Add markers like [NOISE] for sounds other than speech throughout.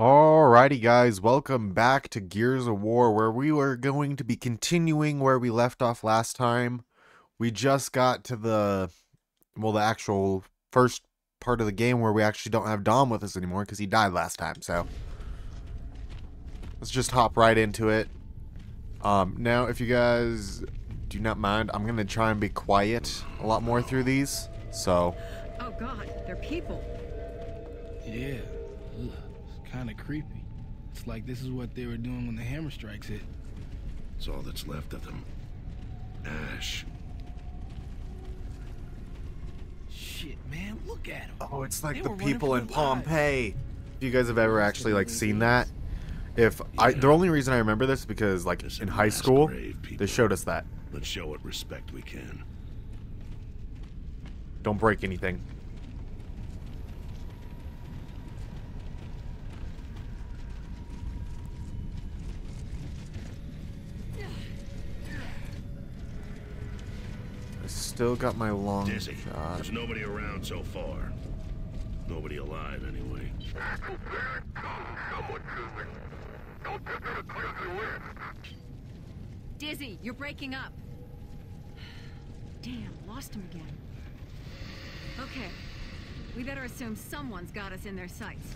Alrighty, guys, welcome back to Gears of War, where we are going to be continuing where we left off last time. We just got to the, well, the actual first part of the game where we actually don't have Dom with us anymore because he died last time, so. Let's just hop right into it. Um, now, if you guys do not mind, I'm going to try and be quiet a lot more through these, so. Oh god, they're people. Yeah, ugh, it's kind of creepy. It's like this is what they were doing when the hammer strikes it. It's all that's left of them. Ash. Shit, man, look at them. Oh, it's like They the people in their lives. Pompeii. If you guys have ever actually like seen that, if I the only reason I remember this is because like This in high school grave, they showed us that. Let's show what respect we can. Don't break anything. I still got my long Dizzy, shot. there's nobody around so far. Nobody alive, anyway. Dizzy, you're breaking up. Damn, lost him again. Okay, we better assume someone's got us in their sights.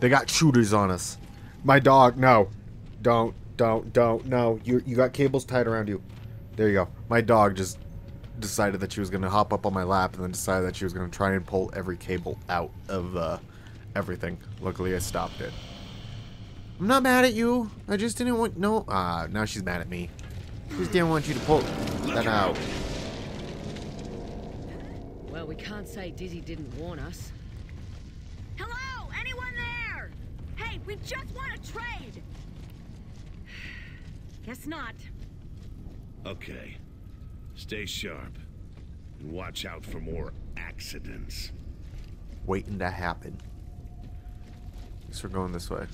They got shooters on us. My dog, no. Don't, don't, don't, no. You you got cables tied around you. There you go. My dog just decided that she was gonna hop up on my lap and then decided that she was gonna try and pull every cable out of uh, everything. Luckily I stopped it. I'm not mad at you. I just didn't want no ah, now she's mad at me. Just didn't want you to pull that out. Well, we can't say Dizzy didn't warn us. Hello? Anyone there? Hey, we just want to trade! Guess not. Okay. Stay sharp. And watch out for more accidents. Waiting to happen. Guess we're going this way.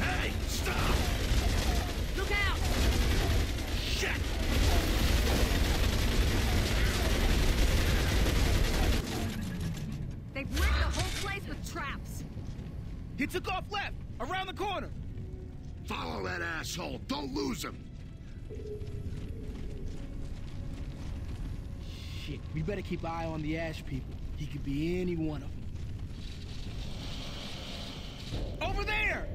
Hey, stop! Look out! Shit! They've rigged the whole place with traps. He took off left, around the corner. Follow that asshole. Don't lose him. Shit, we better keep eye on the Ash people. He could be any one of them. Over there!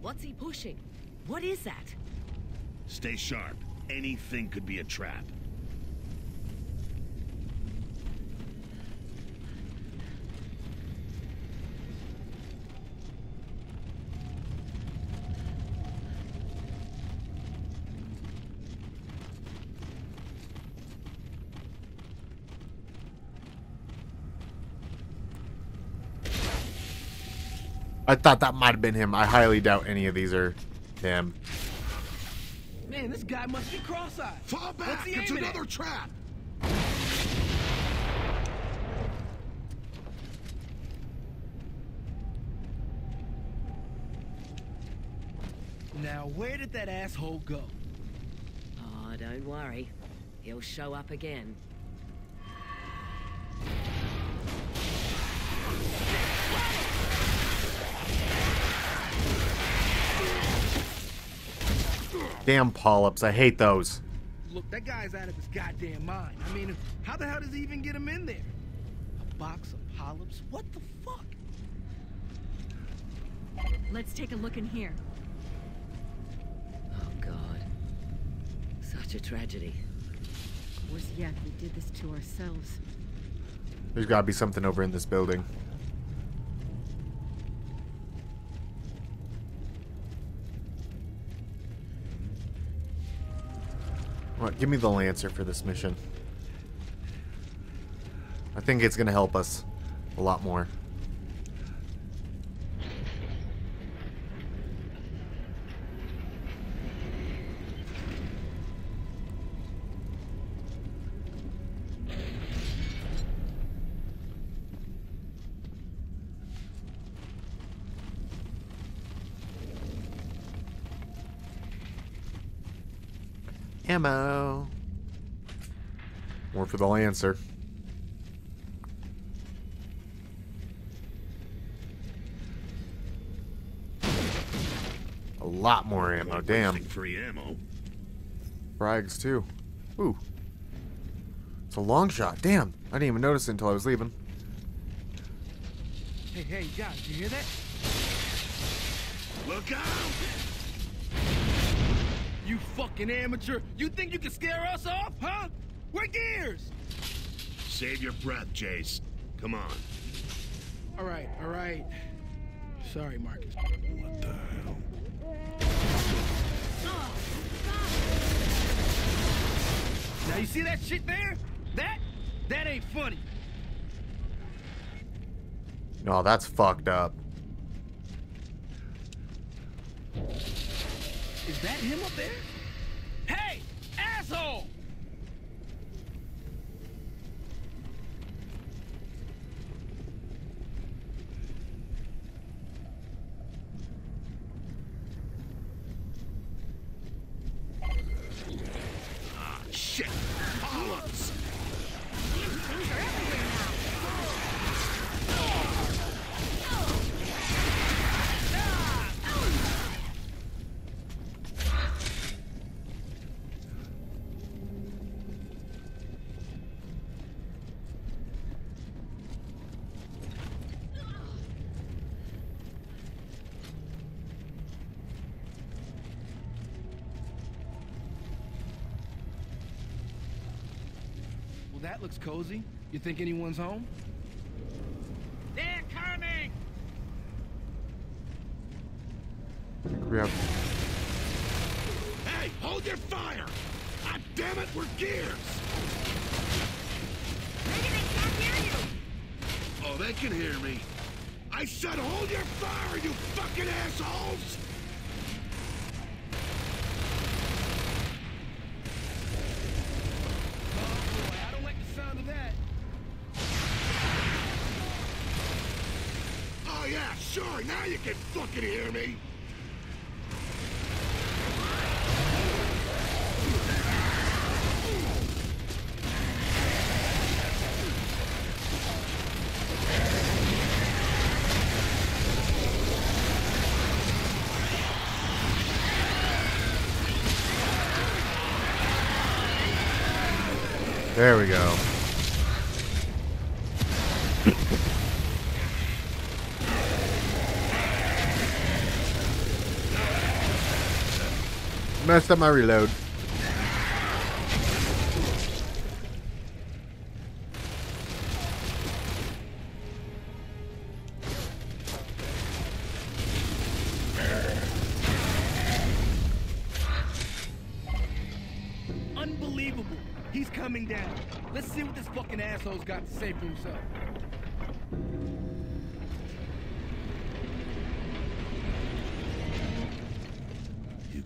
What's he pushing? What is that? Stay sharp. Anything could be a trap. I thought that might have been him. I highly doubt any of these are him. Man, this guy must be cross-eyed. Fall What's back! he It's aiming at? another trap! Now, where did that asshole go? Oh, don't worry. He'll show up again. Damn polyps. I hate those. Look, that guy's out of his goddamn mind. I mean, how the hell does he even get him in there? A box of polyps? What the fuck? Let's take a look in here. Oh, God. Such a tragedy. Worse yet, we did this to ourselves. There's got to be something over in this building. Give me the Lancer for this mission. I think it's going to help us a lot more. Ammo. More for the Lancer. A lot more ammo, damn. Free ammo. Frags too. Ooh. It's a long shot. Damn. I didn't even notice it until I was leaving. Hey, hey, guys, you hear that? Look out! You fucking amateur! You think you can scare us off, huh? We're gears! Save your breath, Jace. Come on. All right, all right. Sorry, Marcus. What the hell? Now you see that shit there? That? That ain't funny. No, that's fucked up. Is that him up there? Hey, asshole! Ah, shit! Polyps! Things are everywhere now. Well, that looks cozy. You think anyone's home? They're coming! We have Hey, hold your fire! God damn it, we're gears! Maybe they can't hear you. Oh, they can hear me. I said hold your fire, you fucking assholes! Oh, boy, I don't like the sound of that. Oh yeah, sure, now you can fucking hear me! There we go. Messed up my reload. Unbelievable. He's coming down. Let's see what this fucking asshole's got to say for himself.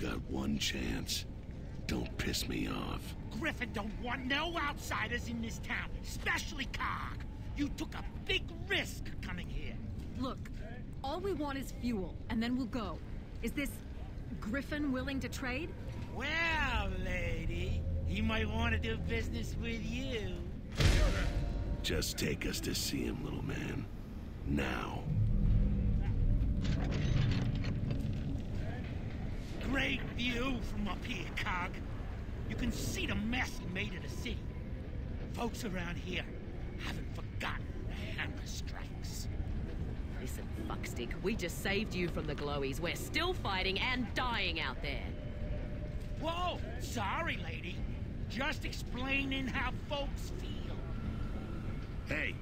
Got one chance. Don't piss me off. Griffin don't want no outsiders in this town, especially Cog. You took a big risk coming here. Look, all we want is fuel, and then we'll go. Is this Griffin willing to trade? Well, lady, he might want to do business with you. Just take us to see him, little man. Now. Great view from up here, Cog. You can see the mess he made of the city. Folks around here haven't forgotten the hammer strikes. Listen, fuckstick, we just saved you from the glowies. We're still fighting and dying out there. Whoa, sorry, lady. Just explaining how folks feel. Hey,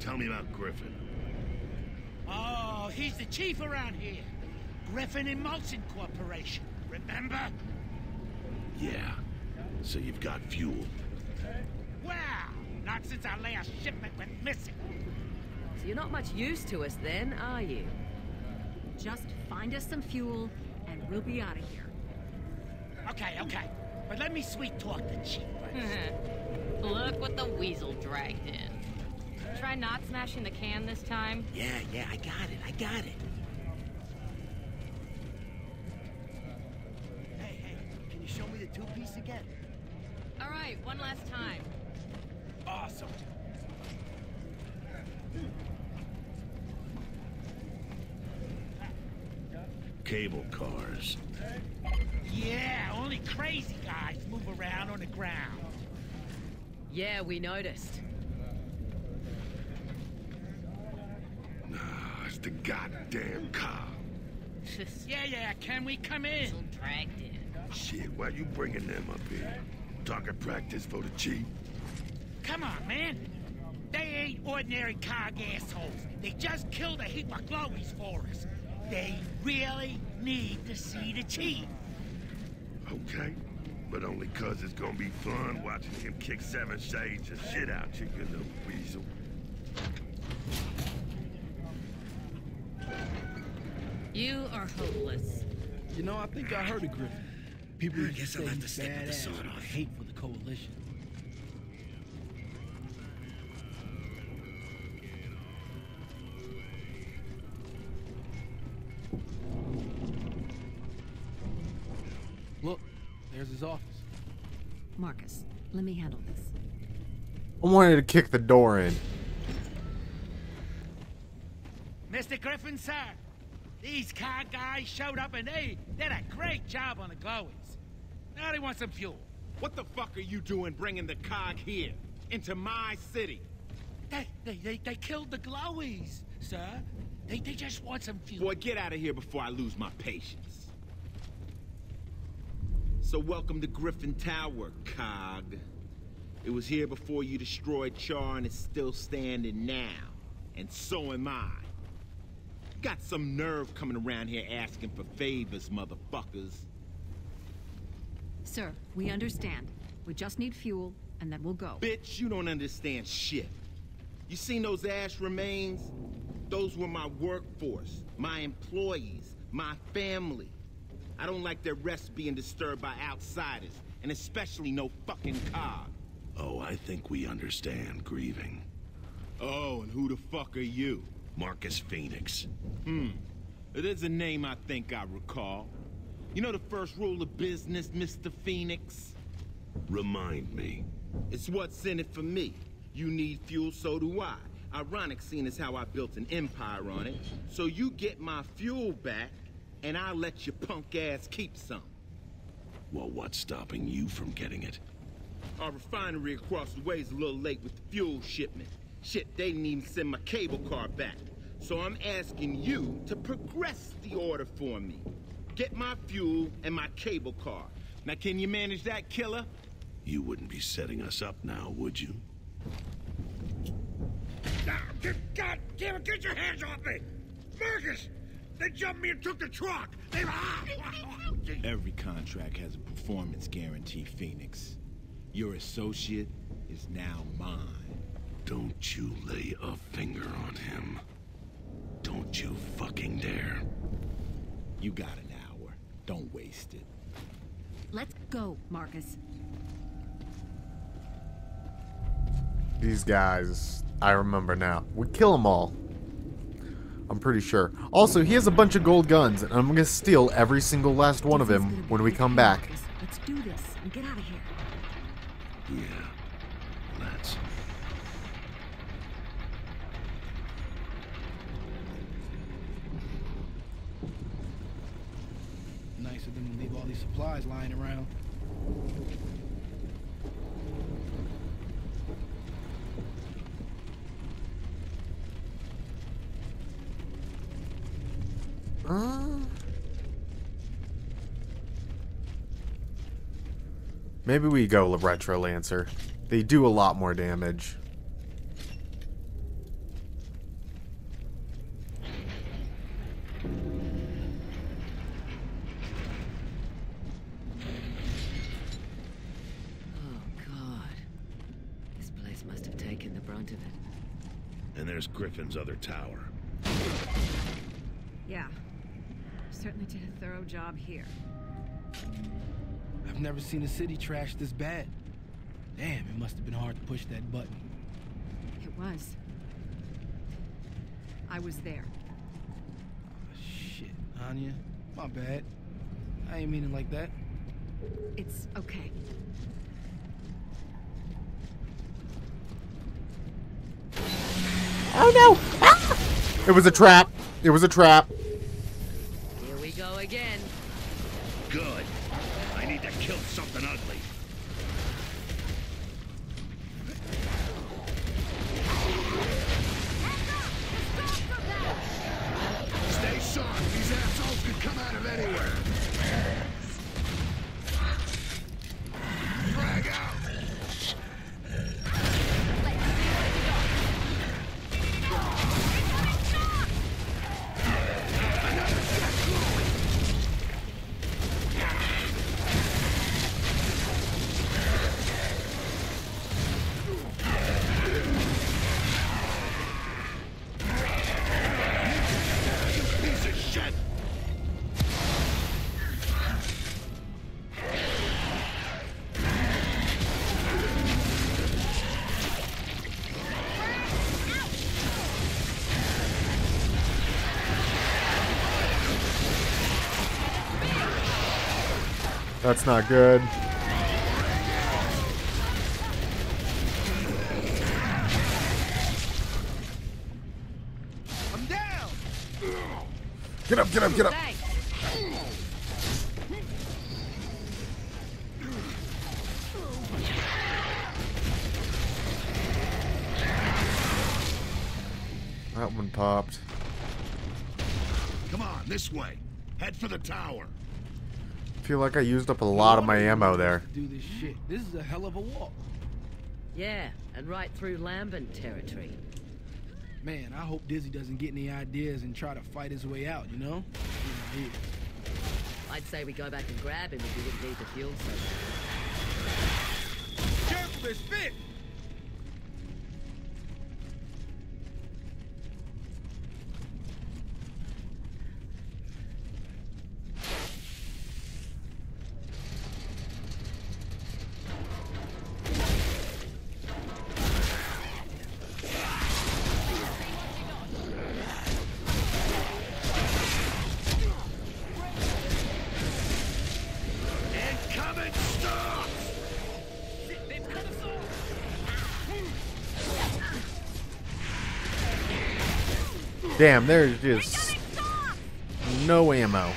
tell me about Griffin. Oh, he's the chief around here. Griffin Imulsion Corporation, remember? Yeah. So you've got fuel. Well, not since our last shipment went missing. So you're not much use to us then, are you? Just find us some fuel, and we'll be out of here. Okay, okay. But let me sweet talk the chief first. [LAUGHS] Look what the weasel dragged in. Try not smashing the can this time. yeah, yeah, I got it, I got it. Hey, hey, can you show me the two-piece again? All right, one last time. awesome. Cable cars. Yeah, only crazy guys move around on the ground. Yeah, we noticed. Nah, it's the goddamn car. [LAUGHS] Yeah, yeah, can we come in? Still dragged in. Shit, why you bringing them up here? Target practice for the chief? Come on, man. They ain't ordinary cog assholes. They just killed a heap of glowies for us. They really need to see the chief. Okay. But only cause it's gonna be fun watching him kick seven shades of shit out you, you little weasel. You are hopeless. You know, I think I heard a Griffin. People I used to guess I'll have to he's stick with the badass sawed with off. hate for the coalition. Look, there's his office. Marcus, let me handle this. I wanted to kick the door in. Mr. Griffin, sir, these COG guys showed up and they did a great job on the glowies. Now they want some fuel. What the fuck are you doing bringing the cog here? Into my city? They, they, they, they killed the glowies, sir. They, they just want some fuel. Boy, get out of here before I lose my patience. So welcome to Griffin Tower, cog. It was here before you destroyed Char and it's still standing now. And so am I. Got some nerve coming around here asking for favors, motherfuckers. Sir, we understand. We just need fuel, and then we'll go. Bitch, you don't understand shit. You seen those ash remains? Those were my workforce, my employees, my family. I don't like their rest being disturbed by outsiders, and especially no fucking cog. Oh, I think we understand grieving. Oh, and who the fuck are you? Marcus Phoenix. Hmm. It is a name I think I recall. You know the first rule of business, Mr. Phoenix? Remind me. It's what's in it for me. You need fuel, so do I. Ironic seeing as how I built an empire on it. So you get my fuel back, and I'll let your punk ass keep some. Well, what's stopping you from getting it? Our refinery across the way is a little late with the fuel shipment. Shit, they didn't even send my cable car back. So I'm asking you to progress the order for me. Get my fuel and my cable car. Now, can you manage that, killer? You wouldn't be setting us up now, would you? God damn it, get your hands off me! Marcus! They jumped me and took the truck! They... [LAUGHS] Every contract has a performance guarantee, Phoenix. Your associate is now mine. Don't you lay a finger on him. Don't you fucking dare. You got an hour. Don't waste it. Let's go, Marcus. These guys, I remember now. We kill them all. I'm pretty sure. Also, he has a bunch of gold guns, and I'm gonna steal every single last one of This is him when we come back. Let's do this and get out of here. Yeah, let's. Nice of them to leave all these supplies lying around. Maybe we go Retro Lancer. They do a lot more damage. Oh, God. This place must have taken the brunt of it. And there's Griffin's other tower. Yeah. Certainly did a thorough job here. I've never seen a city trash this bad. Damn, it must have been hard to push that button. It was. I was there. Ah, shit, Anya. My bad. I ain't meaning like that. It's okay. Oh no! Ah! It was a trap. It was a trap. Here we go again. Good. I need to kill something ugly. That's not good. I'm down. Get up, get up, get up. That one popped. Come on, this way. Head for the tower. Feel like I used up a lot of my ammo there. Do this shit. This is a hell of a walk. Yeah, and right through Lambent territory. Man, I hope Dizzy doesn't get any ideas and try to fight his way out, you know? Yeah. I'd say we go back and grab him if we didn't need the fuel so Careful, there's fit! Damn, there's just no ammo.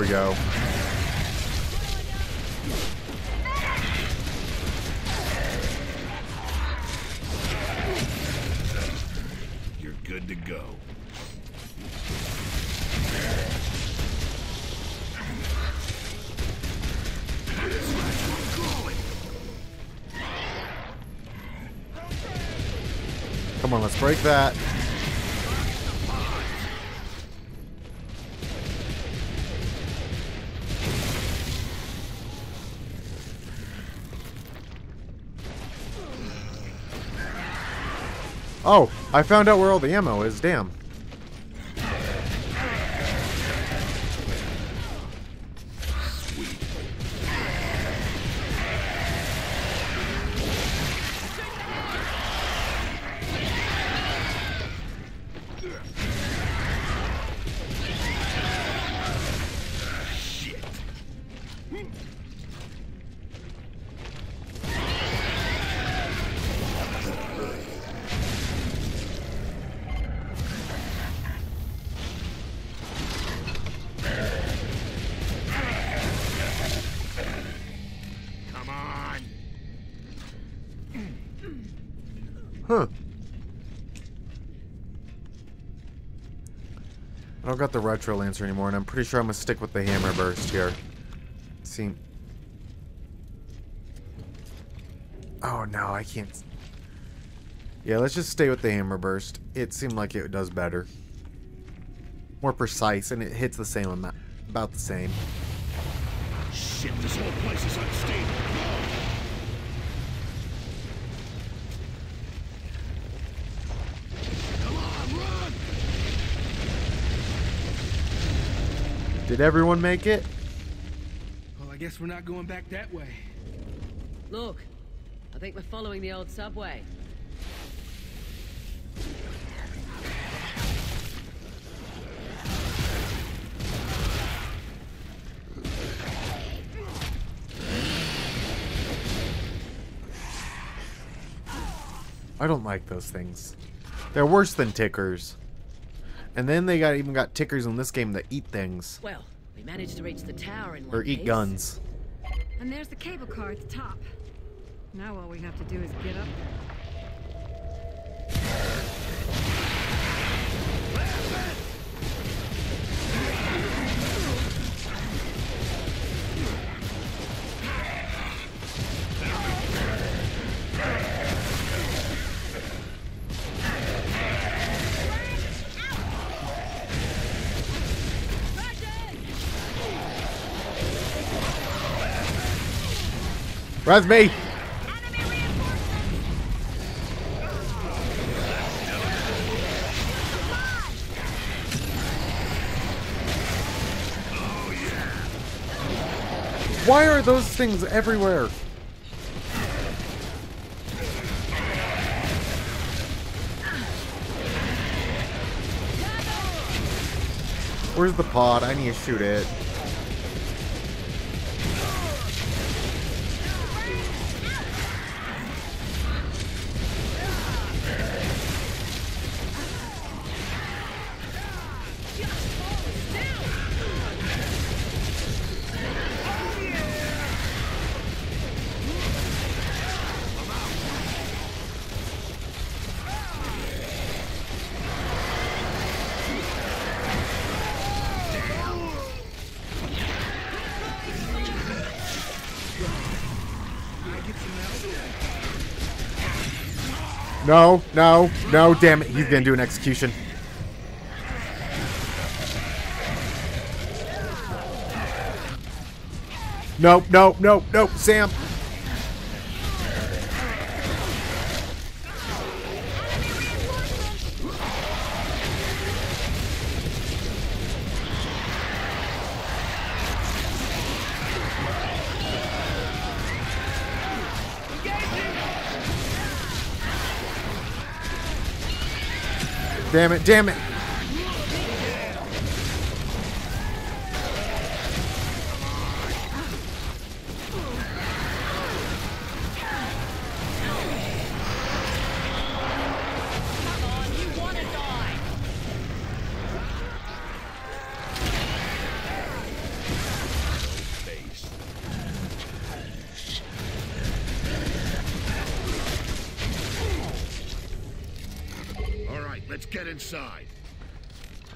We go. You're good to go. Come on, let's break that. Oh, I found out where all the ammo is. Damn. Don't got the retro lancer anymore, and I'm pretty sure I'm gonna stick with the hammer burst here. See. Oh no, I can't. Yeah, let's just stay with the hammer burst. It seemed like it does better. More precise, and it hits the same amount, about the same. Shit, this whole place is unstable. Did everyone make it? Well, I guess we're not going back that way. Look, I think we're following the old subway. I don't like those things. They're worse than tickers. And then they got even got tickers in this game that eat things. Well, we managed to reach the tower in one Or eat piece. guns. And there's the cable car at the top. Now all we have to do is get up there. That's me! Why are those things everywhere? Where's the pod? I need to shoot it. No, no, no, damn it. He's gonna do an execution. Nope, nope, nope, nope, Sam. Damn it, damn it.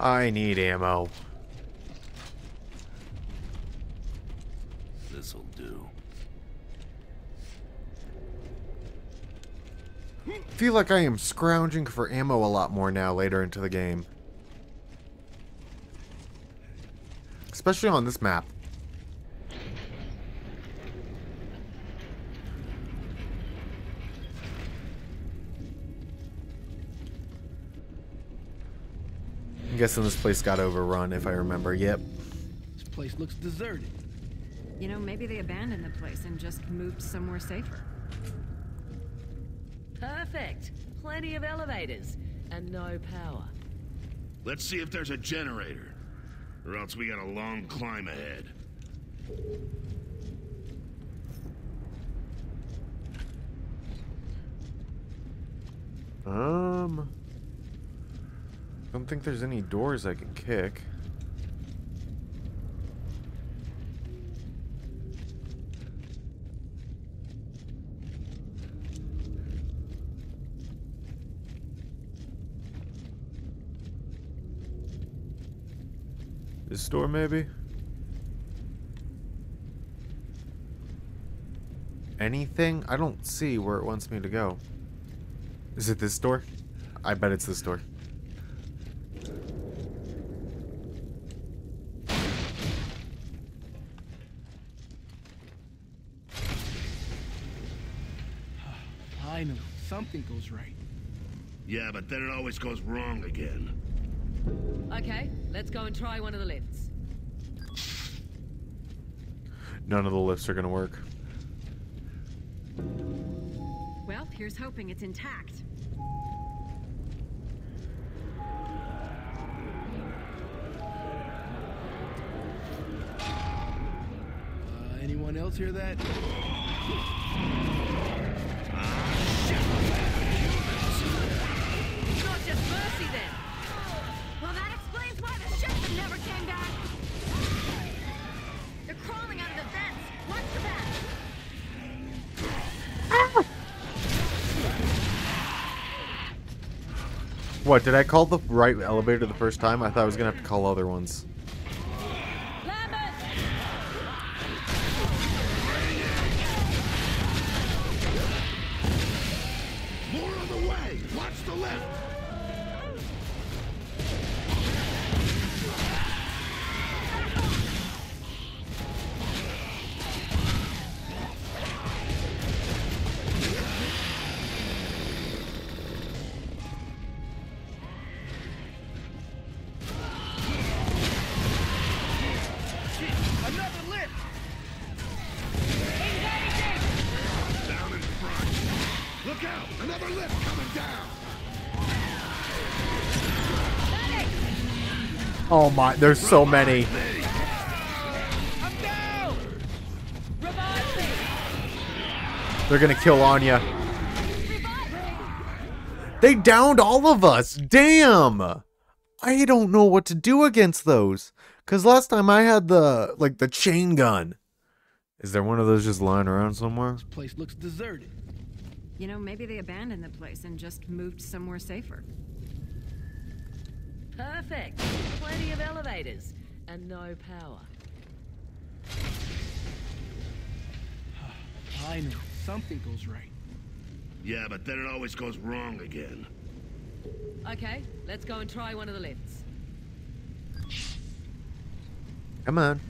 I need ammo. This'll do. feel like I am scrounging for ammo a lot more now later into the game. Especially on this map. Guessing this place got overrun if I remember. Yep. This place looks deserted. You know, maybe they abandoned the place and just moved somewhere safer. Perfect. Plenty of elevators. And no power. Let's see if there's a generator. Or else we got a long climb ahead. Um. I don't think there's any doors I can kick. This door, maybe? Anything? I don't see where it wants me to go. Is it this door? I bet it's this door. Something goes right. Yeah, but then it always goes wrong again. Okay, let's go and try one of the lifts. none of the lifts are gonna work. Well, here's hoping it's intact. Uh, anyone else hear that? Just then. Well, that explains why the shipment never came back. They're crawling out of the vents. Watch your back. What, did I call the right elevator the first time? I thought I was gonna have to call other ones. Oh my, there's so many. I'm down! Revive me! They're gonna kill Anya. They downed all of us. Damn. I don't know what to do against those. Cause last time I had the like the chain gun. Is there one of those just lying around somewhere? This place looks deserted. You know, maybe they abandoned the place and just moved somewhere safer. Perfect. Plenty of elevators. And no power. [SIGHS] Finally, something goes right. Yeah, but then it always goes wrong again. Okay, let's go and try one of the lifts. Come on.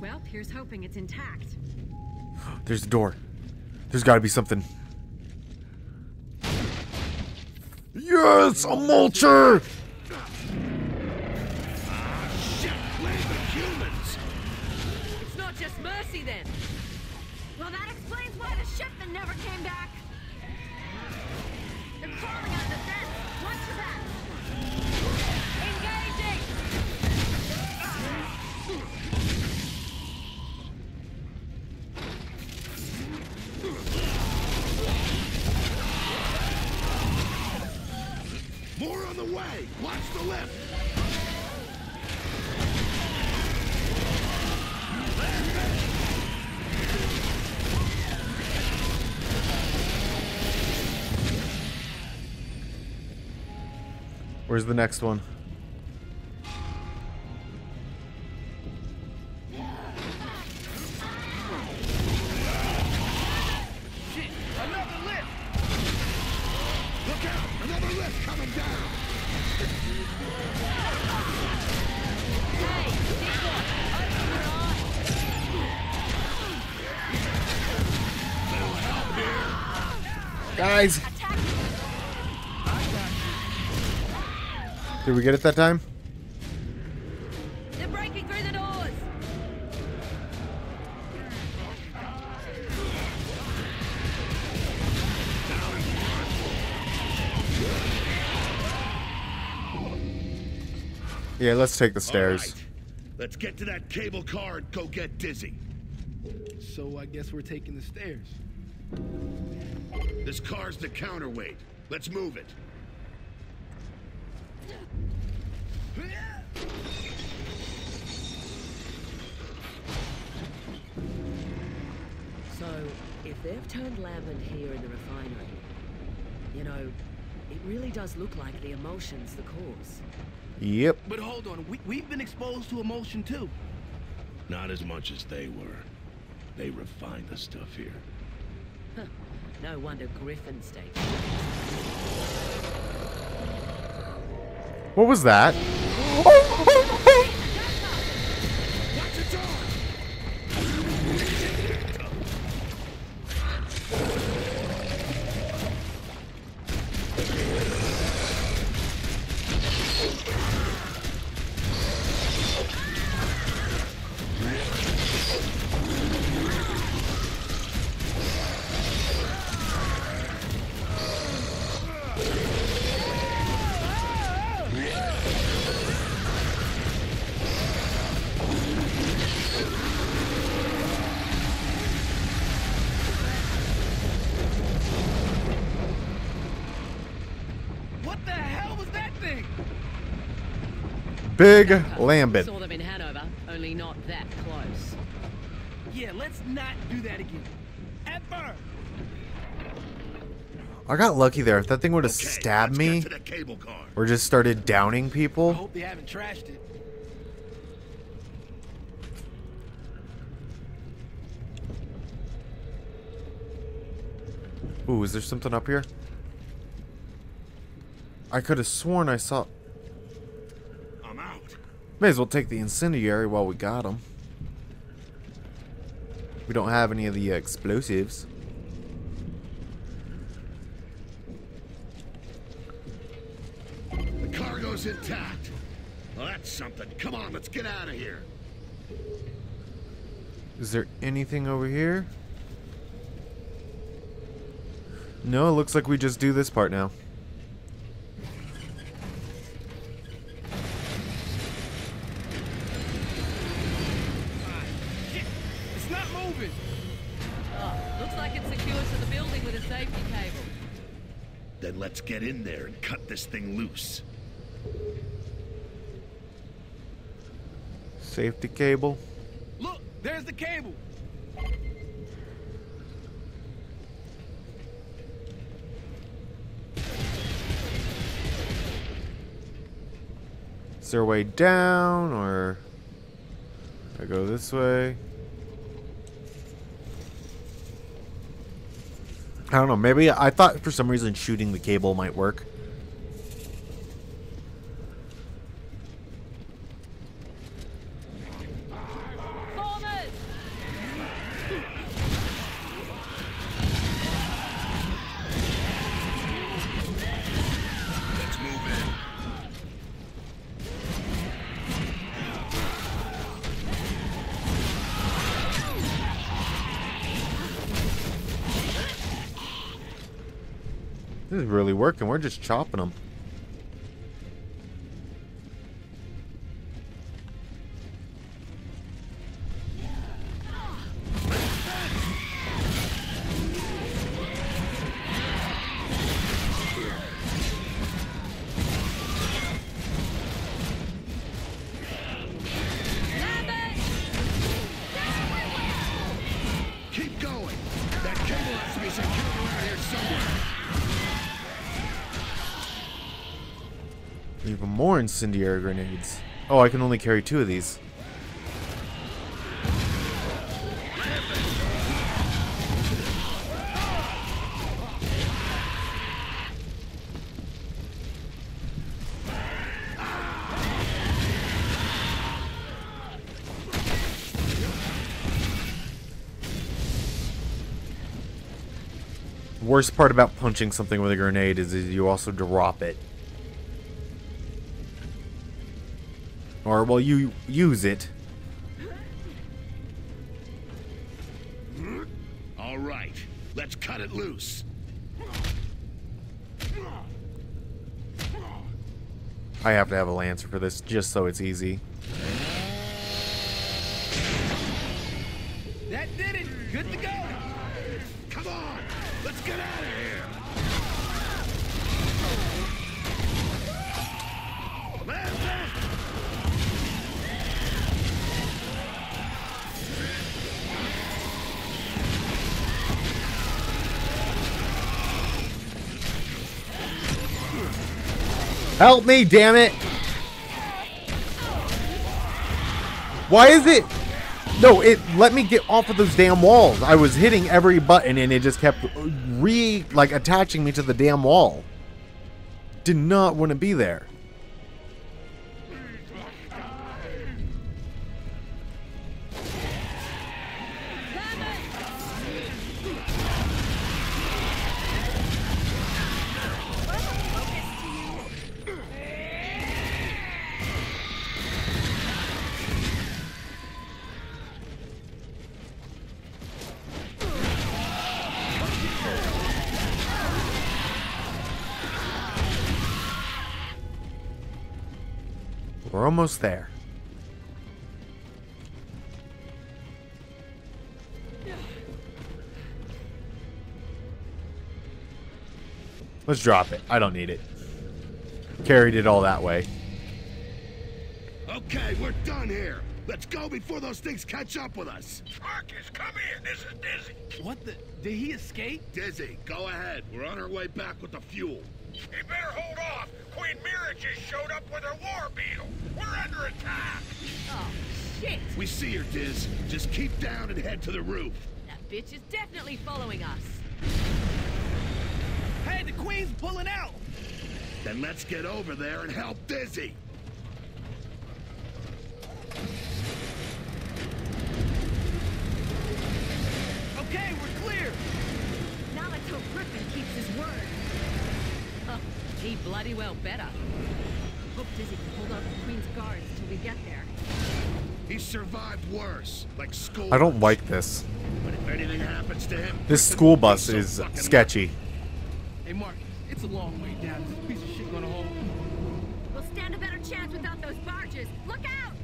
Well, here's hoping it's intact. [GASPS] There's a door. There's gotta be something. Yes, a mulcher! Shit! Blame the humans! It's not just Mercy then. Well, that explains why the shipment never came back. They're crawling out of the vents. Watch your back. The way! Watch the left! Where's the next one? Did we get it that time? They're breaking through the doors! Yeah, let's take the stairs. All right. Let's get to that cable car and go get Dizzy. So I guess we're taking the stairs. This car's the counterweight. Let's move it. If they've turned Lambent here in the refinery, you know, it really does look like the Imulsion's the cause. Yep. But hold on, we, we've been exposed to emotion too. Not as much as they were. They refined the stuff here. No wonder Griffin stayed. What was that? Watch [LAUGHS] Big Saw Lambent. them in Hanover, only not that close. Yeah, let's not do that again. Ever. I got lucky there. If that thing would have Okay, stabbed me Get to cable car. or just started downing I people, hope they haven't trashed it. Ooh, is there something up here? I could have sworn I saw... May as well take the incendiary while we got him. We don't have any of the explosives. The cargo's intact. Well, that's something. Come on, let's get out of here. Is there anything over here? No, it looks like we just do this part now. Not. Oh, looks like it's secured to the building with a safety cable. Then let's get in there and cut this thing loose. Safety cable. Look, there's the cable. Is there a way down or I go this way? I don't know. Maybe I thought for some reason shooting the cable might work. We're just chopping them. More incendiary grenades. Oh, I can only carry two of these. Worst part about punching something with a grenade is, is you also drop it. Or, well, you use it. All right, let's cut it loose. I have to have a lancer for this just so it's easy. Help me, damn it! Why is it? No, it let me get off of those damn walls. I was hitting every button and it just kept re like attaching me to the damn wall. Did not want to be there. Almost there. Let's drop it. I don't need it. Carried it all that way. Okay, we're done here. Let's go before those things catch up with us. Marcus, come here. This is Dizzy. What the? Did he escape? Dizzy, go ahead. We're on our way back with the fuel. You better hold off. Queen Myrrah just showed up with her war beetle. We're under attack. Oh, shit! We see her, Diz. Just keep down and head to the roof. That bitch is definitely following us. Hey, the queen's pulling out. Then let's get over there and help Dizzy. Okay, we're clear. Now Griffin keeps his word. Huh, he bloody well better. Hope Dizzy can hold off the Queen's guards till we get there. He survived worse, like school. I don't like this. But if anything happens to him, This school bus so is fucking sketchy. Hey, Marcus, it's a long way down. This piece of shit gonna hold? We'll stand a better chance without those barges. Look out!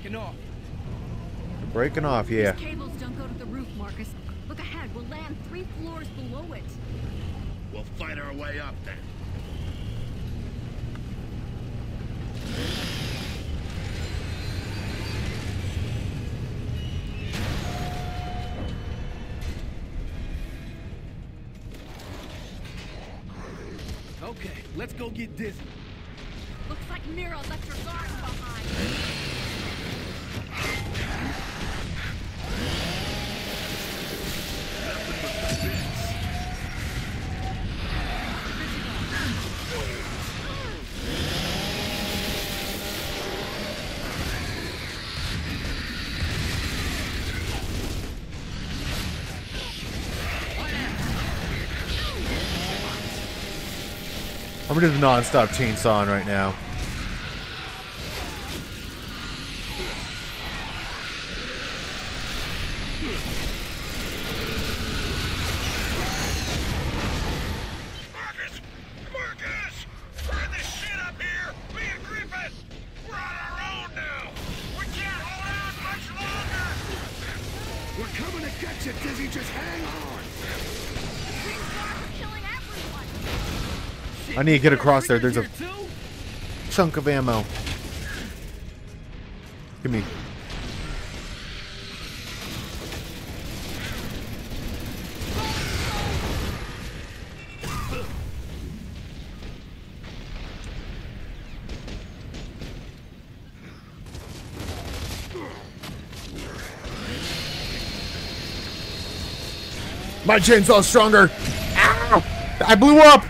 Breaking off. Breaking off, yeah. These cables don't go to the roof, Marcus. Look ahead, we'll land three floors below it. We'll fight our way up then. I'm gonna the non-stop chainsaw right now. I need to get across there. There's a chunk of ammo. Give me. My chainsaw's stronger. Ow! I blew up.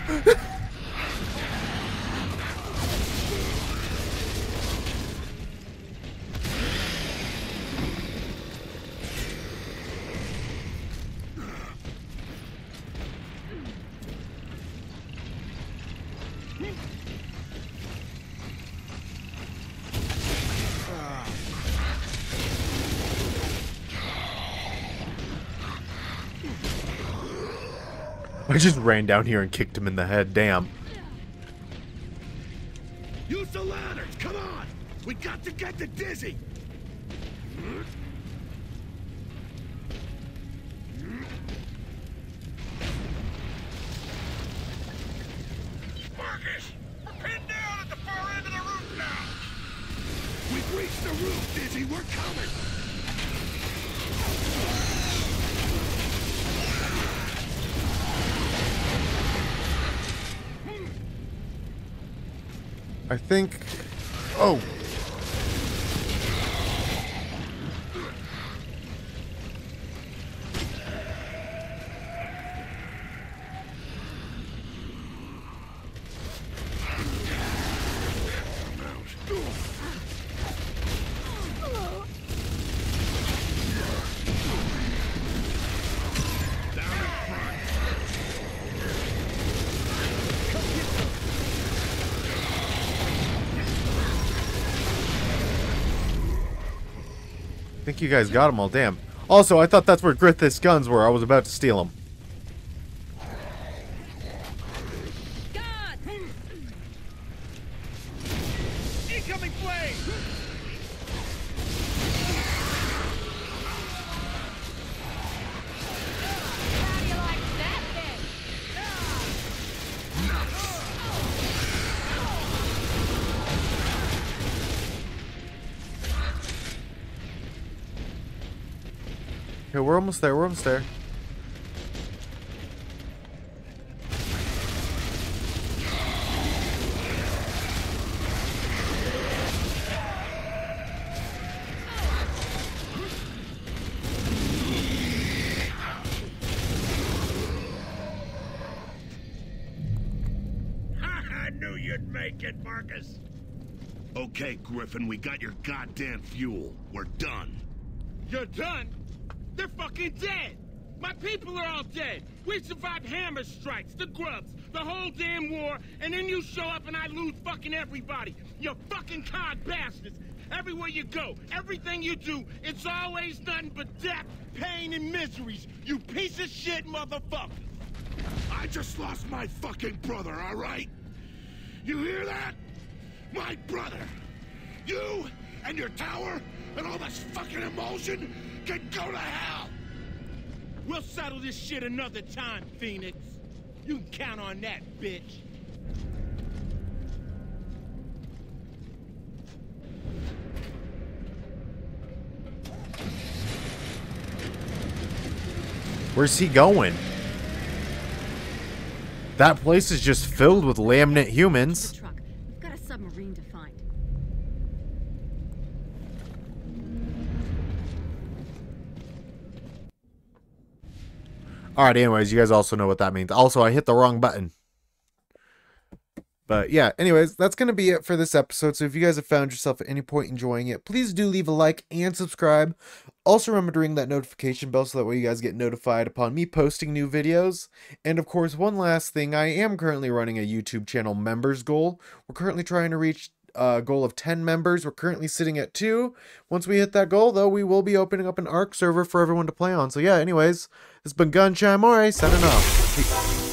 I just ran down here and kicked him in the head. Damn. Use the ladders. Come on. We got to get to Dizzy. Think... Oh! I think you guys got them all, damn. Also, I thought that's where Griffith's guns were. I was about to steal them. God! Incoming flame! Okay, we're almost there. We're almost there. I knew you'd make it, Marcus. Okay, Griffin, we got your goddamn fuel. We're done. You're done? Fucking dead! My people are all dead! We survived hammer strikes, the grubs, the whole damn war, and then you show up and I lose fucking everybody! You fucking COG bastards! Everywhere you go, everything you do, it's always nothing but death, pain, and miseries! You piece of shit motherfuckers! I just lost my fucking brother, all right? You hear that? My brother. You and your tower and all this fucking Imulsion can go to hell. We'll settle this shit another time, Phoenix. You can count on that, bitch. Where's he going? That place is just filled with Lambent humans. The truck. We've got a submarine to find. Alright, anyways, you guys also know what that means. Also, I hit the wrong button. But yeah, anyways, that's going to be it for this episode. So if you guys have found yourself at any point enjoying it, please do leave a like and subscribe. Also remember to ring that notification bell so that way you guys get notified upon me posting new videos. And of course, one last thing, I am currently running a YouTube channel members goal. We're currently trying to reach a goal of 10 members. We're currently sitting at 2. Once we hit that goal, though, we will be opening up an ARK server for everyone to play on. So yeah, anyways, has been GunShy Moray, signing off. Peace.